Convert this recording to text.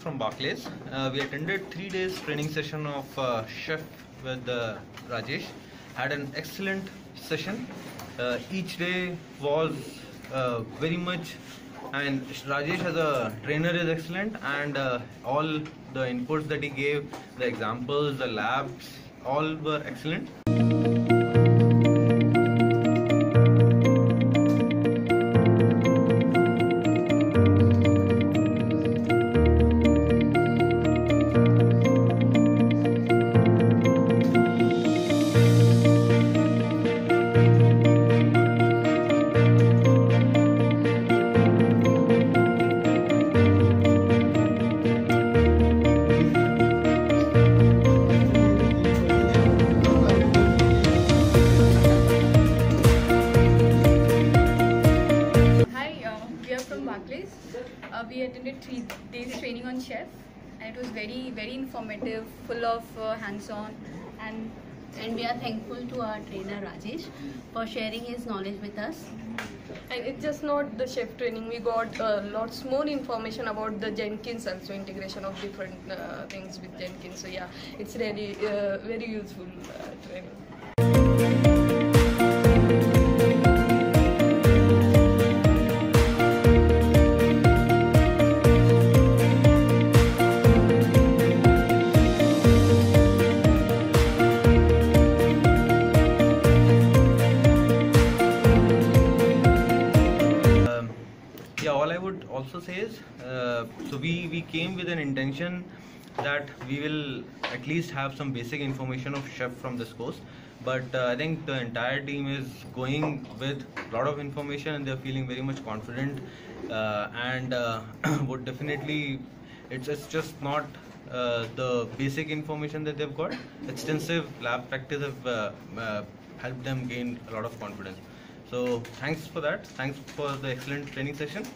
from Barclays. Uh, we attended three days training session of uh, chef with uh, Rajesh. Had an excellent session. Uh, each day was uh, very much. and Rajesh as a trainer is excellent, and uh, all the inputs that he gave, the examples, the labs, all were excellent. Barclays. Uh, we attended three days training on chef, and it was very, very informative, full of uh, hands-on, and and we are thankful to our trainer Rajesh for sharing his knowledge with us. And it's just not the chef training. We got uh, lots more information about the Jenkins also integration of different uh, things with Jenkins. So yeah, it's really uh, very useful uh, training. Would also say is, uh, so we we came with an intention that we will at least have some basic information of chef from this course. But uh, I think the entire team is going with a lot of information and they're feeling very much confident uh, and uh, would definitely, it's, it's just not uh, the basic information that they've got. Extensive lab practice have uh, helped them gain a lot of confidence. So thanks for that. Thanks for the excellent training session.